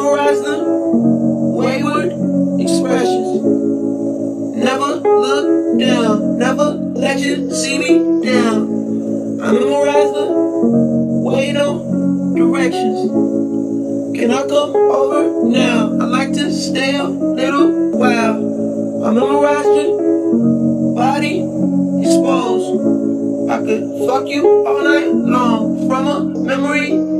memorize them. Wayward expressions. Never look down. Never let you see me down. I memorize the way no directions. Can I come over now? I like to stay a little while. I memorize your body exposed. I could fuck you all night long from a memory